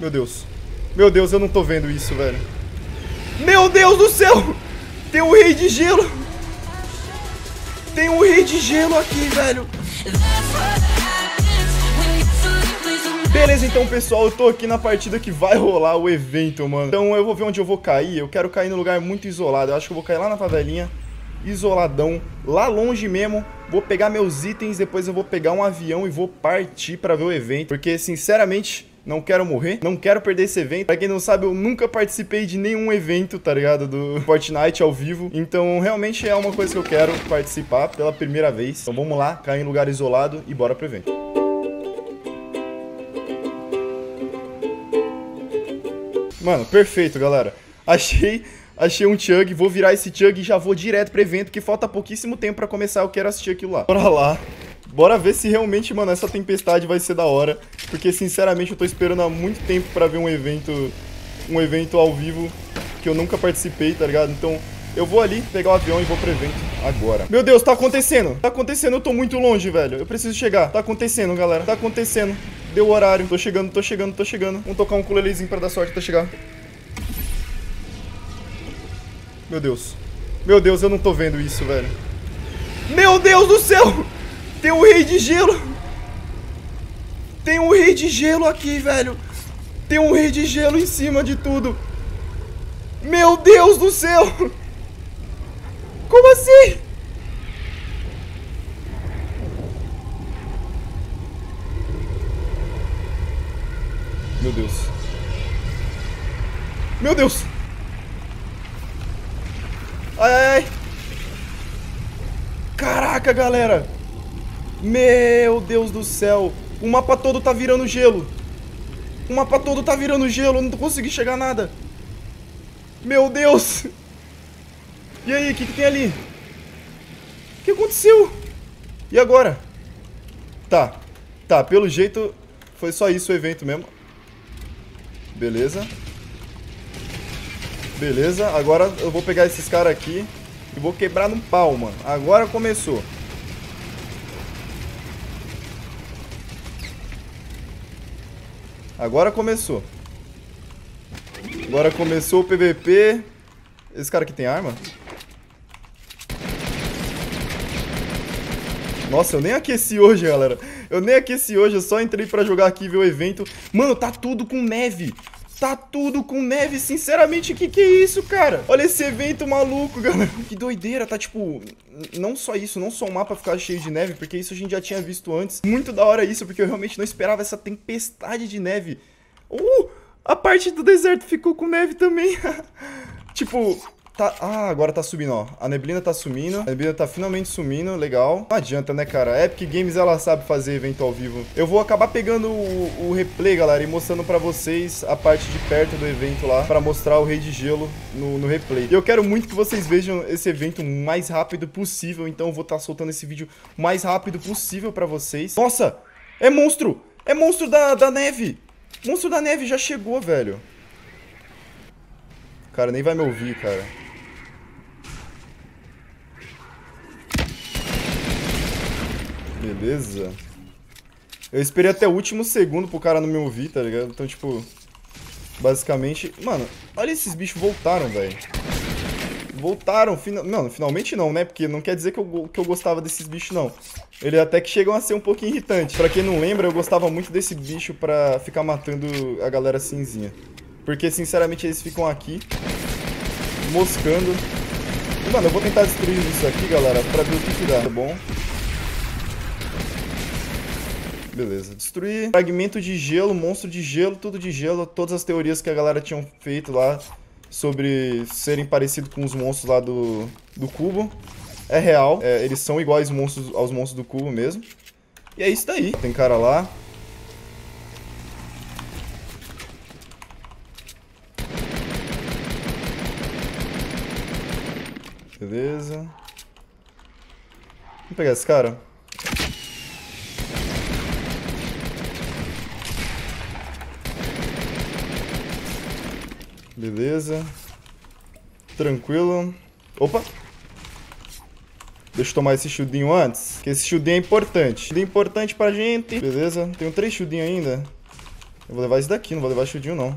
Meu Deus. Meu Deus, eu não tô vendo isso, velho. Meu Deus do céu! Tem um rei de gelo! Tem um rei de gelo aqui, velho! Beleza, então, pessoal, eu tô aqui na partida que vai rolar o evento, mano. Então eu vou ver onde eu vou cair. Eu quero cair num lugar muito isolado. Eu acho que eu vou cair lá na favelinha, isoladão, lá longe mesmo. Vou pegar meus itens, depois eu vou pegar um avião e vou partir pra ver o evento. Porque, sinceramente, não quero morrer, não quero perder esse evento. Pra quem não sabe, eu nunca participei de nenhum evento, tá ligado? Do Fortnite ao vivo. Então, realmente é uma coisa que eu quero participar pela primeira vez. Então vamos lá, cair em lugar isolado e bora pro evento. Mano, perfeito, galera. Achei, achei um Chug, vou virar esse Chug e já vou direto pro evento, que falta pouquíssimo tempo pra começar, eu quero assistir aquilo lá. Bora lá. Bora ver se realmente, mano, essa tempestade vai ser da hora. Porque, sinceramente, eu tô esperando há muito tempo pra ver um evento, um evento ao vivo que eu nunca participei, tá ligado? Então, eu vou ali pegar o avião e vou pro evento agora. Meu Deus, tá acontecendo. Tá acontecendo, eu tô muito longe, velho. Eu preciso chegar. Tá acontecendo, galera. Tá acontecendo. Deu o horário. Tô chegando, tô chegando, tô chegando. Vamos tocar um culelezinho pra dar sorte até chegar. Meu Deus. Meu Deus, eu não tô vendo isso, velho. Meu Deus do céu! Tem um rei de gelo! Tem um rei de gelo aqui, velho! Tem um rei de gelo em cima de tudo! Meu Deus do céu! Como assim? Meu Deus. Meu Deus! Ai, ai, ai! Caraca, galera! Meu Deus do céu! O mapa todo tá virando gelo! O mapa todo tá virando gelo, eu não consegui chegar a nada! Meu Deus! E aí, o que, que tem ali? O que aconteceu? E agora? Tá, tá, pelo jeito foi só isso o evento mesmo. Beleza. Beleza, agora eu vou pegar esses caras aqui e vou quebrar no pau, mano. Agora começou. Agora começou. Agora começou o PVP. Esse cara aqui tem arma? Nossa, eu nem aqueci hoje, galera. Eu nem aqueci hoje, eu só entrei pra jogar aqui e ver o evento. Mano, tá tudo com neve. Tá tudo com neve, sinceramente, que que é isso, cara? Olha esse evento maluco, galera. Que doideira, tá tipo... Não só isso, não só o mapa ficar cheio de neve, porque isso a gente já tinha visto antes. Muito da hora isso, porque eu realmente não esperava essa tempestade de neve. Uh, a parte do deserto ficou com neve também. tipo, Tá, ah, agora tá subindo, ó. A neblina tá sumindo. A neblina tá finalmente sumindo. Legal. Não adianta, né, cara? Epic Games, ela sabe fazer evento ao vivo. Eu vou acabar pegando o, o replay, galera, e mostrando pra vocês a parte de perto do evento lá, pra mostrar o Rei de Gelo no, no replay. E eu quero muito que vocês vejam esse evento o mais rápido possível, então eu vou estar tá soltando esse vídeo o mais rápido possível pra vocês. Nossa! É monstro! É monstro da, da neve! Monstro da neve já chegou, velho. Cara, nem vai me ouvir, cara. Beleza. Eu esperei até o último segundo pro cara não me ouvir, tá ligado? Então, tipo... Basicamente... Mano, olha esses bichos voltaram, velho. Voltaram. Fina... Não, finalmente não, né? Porque não quer dizer que eu, que eu gostava desses bichos, não. Eles até que chegam a ser um pouquinho irritantes. Pra quem não lembra, eu gostava muito desse bicho pra ficar matando a galera cinzinha. Porque, sinceramente, eles ficam aqui, moscando. E, mano, eu vou tentar destruir isso aqui, galera, pra ver o que, que dá, tá bom? Beleza. Destruir fragmento de gelo, monstro de gelo, tudo de gelo. Todas as teorias que a galera tinha feito lá sobre serem parecidos com os monstros lá do, do cubo. É real. É, eles são iguais monstros, aos monstros do cubo mesmo. E é isso daí. Tem cara lá. Beleza. Vamos pegar esse cara. Beleza. Tranquilo. Opa! Deixa eu tomar esse shieldinho antes, que esse shieldinho é importante. Shieldinho importante pra gente. Beleza, tenho três shieldinhos ainda. Eu vou levar esse daqui, não vou levar shieldinho, não.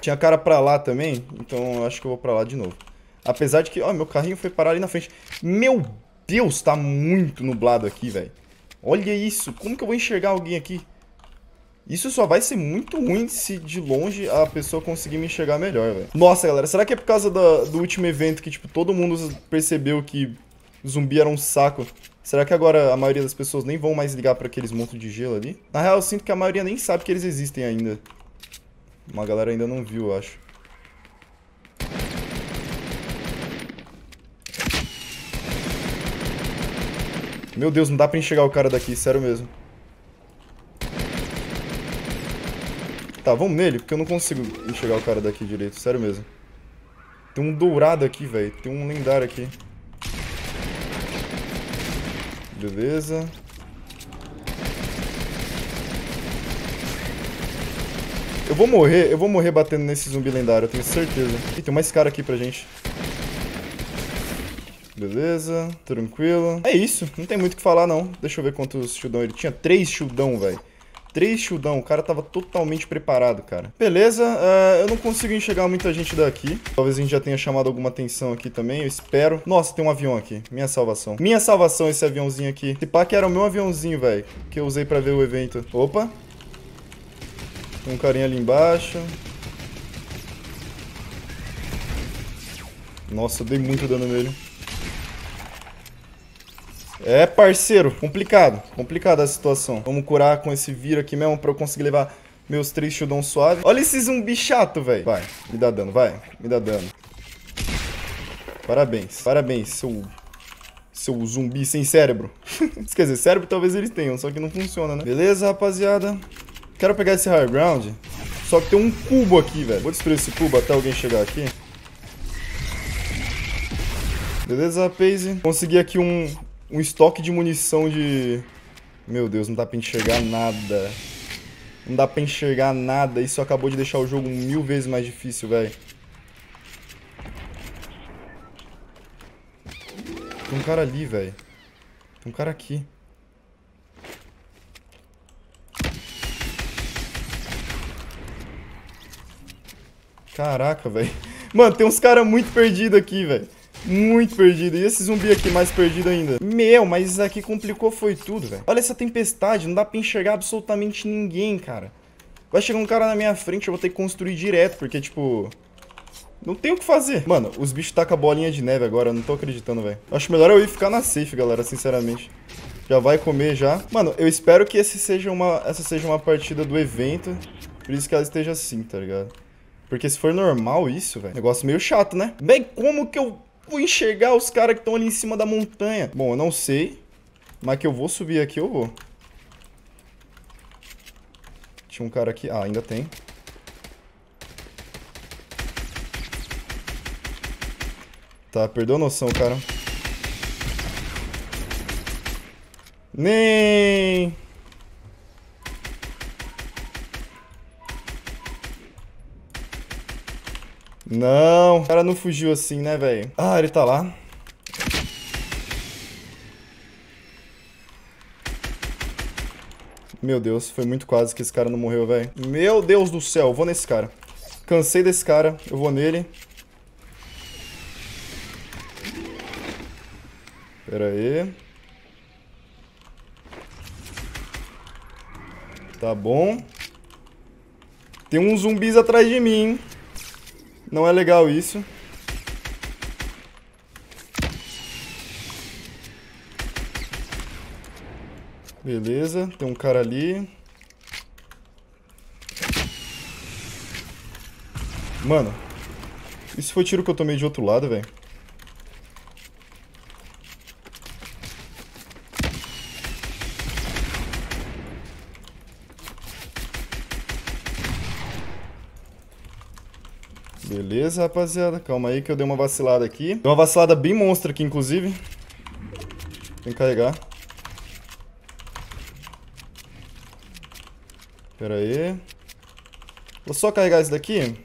Tinha cara pra lá também, então eu acho que eu vou pra lá de novo. Apesar de que, ó, meu carrinho foi parar ali na frente. Meu Deus, tá muito nublado aqui, velho. Olha isso, como que eu vou enxergar alguém aqui? Isso só vai ser muito ruim se de longe a pessoa conseguir me enxergar melhor, velho. Nossa, galera, será que é por causa do, último evento que, tipo, todo mundo percebeu que zumbi era um saco? Será que agora a maioria das pessoas nem vão mais ligar pra aqueles monstros de gelo ali? Na real, eu sinto que a maioria nem sabe que eles existem ainda. Uma galera ainda não viu, eu acho. Meu Deus, não dá pra enxergar o cara daqui, sério mesmo. Tá, vamos nele, porque eu não consigo enxergar o cara daqui direito, sério mesmo. Tem um dourado aqui, velho. Tem um lendário aqui. Beleza. Eu vou morrer, eu vou morrer batendo nesse zumbi lendário, eu tenho certeza. Ih, tem mais cara aqui pra gente. Beleza, tranquilo. É isso, não tem muito o que falar não. Deixa eu ver quantos shieldão ele tinha. Três shieldão, velho. Três shieldão, o cara tava totalmente preparado, cara. Beleza, uh, eu não consigo enxergar muita gente daqui. Talvez a gente já tenha chamado alguma atenção aqui também, eu espero. Nossa, tem um avião aqui, minha salvação. Minha salvação esse aviãozinho aqui. Esse pá que era o meu aviãozinho, velho, que eu usei pra ver o evento. Opa, tem um carinha ali embaixo. Nossa, eu dei muito dano nele. É, parceiro, complicado. Complicada a situação. Vamos curar com esse vira aqui mesmo pra eu conseguir levar meus três shieldão suave. Olha esse zumbi chato, velho. Vai, me dá dano, vai. Me dá dano. Parabéns. Parabéns, seu... Seu zumbi sem cérebro. Quer dizer, cérebro talvez eles tenham, só que não funciona, né? Beleza, rapaziada. Quero pegar esse high ground. Só que tem um cubo aqui, velho. Vou destruir esse cubo até alguém chegar aqui. Beleza, Paze. Consegui aqui um, um estoque de munição de... Meu Deus, não dá pra enxergar nada. Não dá pra enxergar nada. Isso acabou de deixar o jogo mil vezes mais difícil, velho. Tem um cara ali, velho. Tem um cara aqui. Caraca, velho. Mano, tem uns caras muito perdidos aqui, velho. Muito perdido. E esse zumbi aqui mais perdido ainda. Meu, mas isso aqui complicou foi tudo, velho. Olha essa tempestade. Não dá pra enxergar absolutamente ninguém, cara. Vai chegar um cara na minha frente, eu vou ter que construir direto, porque, tipo... Não tem o que fazer. Mano, os bichos tacam bolinha de neve agora, eu não tô acreditando, velho. Acho melhor eu ir ficar na safe, galera, sinceramente. Já vai comer já. Mano, eu espero que esse seja uma, essa seja uma partida do evento. Por isso que ela esteja assim, tá ligado? Porque se for normal isso, velho, negócio meio chato, né? Bem, como que eu vou enxergar os caras que estão ali em cima da montanha? Bom, eu não sei, mas que eu vou subir aqui, eu vou. Tinha um cara aqui. Ah, ainda tem. Tá, perdeu a noção, cara. Nem... Não, o cara não fugiu assim, né, velho? Ah, ele tá lá. Meu Deus, foi muito quase que esse cara não morreu, velho. Meu Deus do céu, eu vou nesse cara. Cansei desse cara, eu vou nele. Pera aí. Tá bom. Tem uns zumbis atrás de mim, hein? Não é legal isso. Beleza, tem um cara ali. Mano, isso foi tiro que eu tomei de outro lado, velho. Beleza, rapaziada. Calma aí que eu dei uma vacilada aqui. Dei uma vacilada bem monstra aqui, inclusive. Tem que carregar. Pera aí. Vou só carregar esse daqui.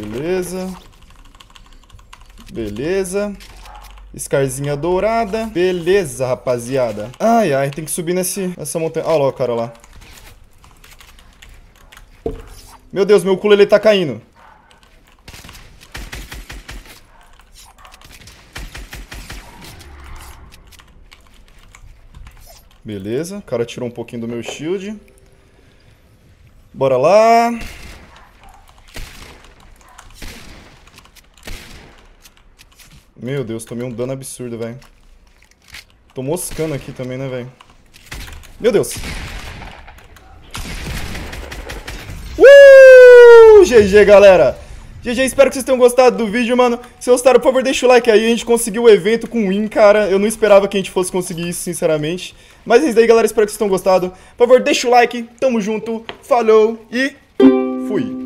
Beleza. Beleza. Scarzinha dourada. Beleza, rapaziada. Ai, ai, tem que subir nesse, nessa montanha. Olha lá o cara lá. Meu Deus, meu culo ele tá caindo. Beleza, o cara tirou um pouquinho do meu shield. Bora lá. Meu Deus, tomei um dano absurdo, velho. Tô moscando aqui também, né, velho? Meu Deus. Uh! GG, galera. GG, espero que vocês tenham gostado do vídeo, mano. Se gostaram, por favor, deixa o like aí. A gente conseguiu o evento com win, cara. Eu não esperava que a gente fosse conseguir isso, sinceramente. Mas é isso aí, galera. Espero que vocês tenham gostado. Por favor, deixa o like. Tamo junto. Falou e fui.